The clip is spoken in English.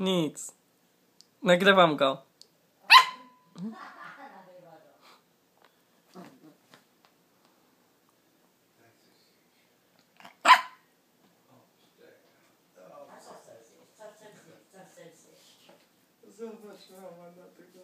Nic. Nagrywam go. Zobacz mama na tego.